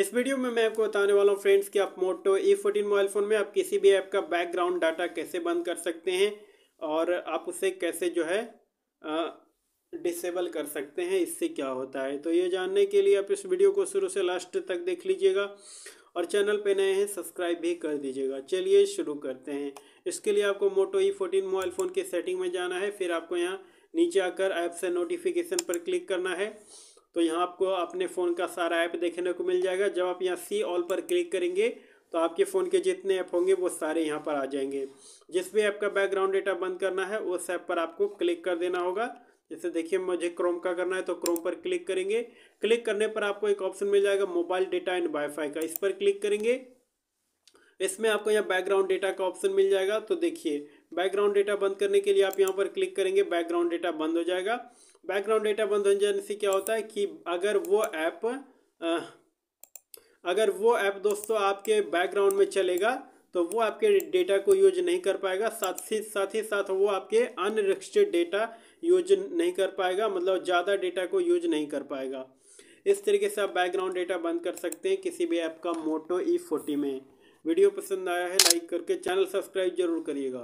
इस वीडियो में मैं आपको बताने वाला हूँ फ्रेंड्स कि आप Moto E fourteen mobile phone में आप किसी भी ऐप का बैकग्राउंड डाटा कैसे बंद कर सकते हैं और आप उसे कैसे जो है डिसेबल कर सकते हैं, इससे क्या होता है। तो ये जानने के लिए आप इस वीडियो को शुरू से लास्ट तक देख लीजिएगा और चैनल पे नए हैं सब्सक्राइब भी कर दीजिएगा। चलिए शुरू करते हैं। इसके लिए आपको Moto E fourteen mobile phone के सेटिंग में जाना है, फिर आपको यहाँ नीचे आकर ऐप से नोटिफिकेशन पर क्लिक करना है। तो यहाँ आपको अपने फ़ोन का सारा ऐप देखने को मिल जाएगा। जब आप यहाँ सी ऑल पर क्लिक करेंगे तो आपके फ़ोन के जितने ऐप होंगे, वो सारे यहाँ पर आ जाएँगे। जिस भी ऐप का बैकग्राउंड डेटा बंद करना है, उस ऐप पर आपको क्लिक कर देना होगा। जैसे देखिए, मुझे क्रोम का करना है तो क्रोम पर क्लिक करेंगे। क्लिक करने पर आपको एक ऑप्शन मिल जाएगा, मोबाइल डेटा एंड वाईफाई का। इस पर क्लिक करेंगे। इसमें आपको यहाँ बैकग्राउंड डेटा का ऑप्शन मिल जाएगा। तो देखिए, बैकग्राउंड डेटा बंद करने के लिए आप यहाँ पर क्लिक करेंगे, बैकग्राउंड डेटा बंद हो जाएगा। बैकग्राउंड डेटा बंद हो जाने से क्या होता है कि अगर वो ऐप अगर वो ऐप दोस्तों आपके बैकग्राउंड में चलेगा तो वो आपके डेटा को यूज़ नहीं कर पाएगा। साथ ही साथ ही साथ वो आपके अनरिस्ट्रिक्टेड डेटा यूज़ नहीं कर पाएगा मतलब ज़्यादा डेटा को यूज़ नहीं कर पाएगा। इस तरीके से आप बैकग्राउंड डेटा बंद कर सकते हैं किसी भी ऐप का मोटो ई फोर्टी में। वीडियो पसंद आया है लाइक करके चैनल सब्सक्राइब ज़रूर करिएगा।